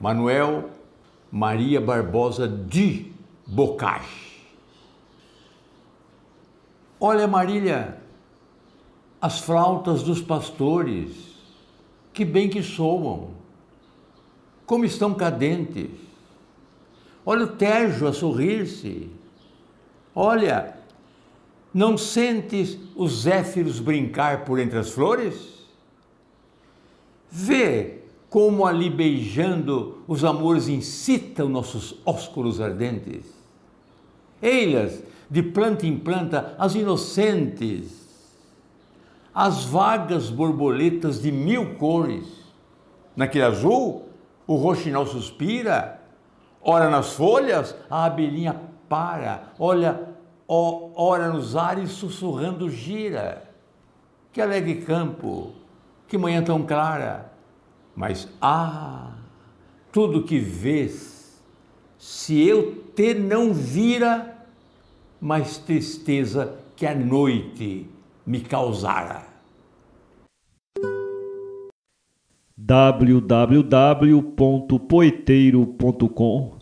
Manuel Maria Barbosa de Bocage. Olha, Marília, as flautas dos pastores, que bem que soam, como estão cadentes. Olha o Tejo a sorrir-se. Olha, não sentes os zéfiros brincar por entre as flores? Vê como ali beijando os amores incitam nossos ósculos ardentes. Eilas, de planta em planta, as inocentes, as vagas borboletas de mil cores. Naquele azul, o roxinol suspira, ora nas folhas, a abelhinha para, olha, ora nos ares sussurrando gira. Que alegre campo, que manhã tão clara. Mas, ah, tudo que vês, se eu te não vira, mais tristeza que a noite me causara. www.poeteiro.com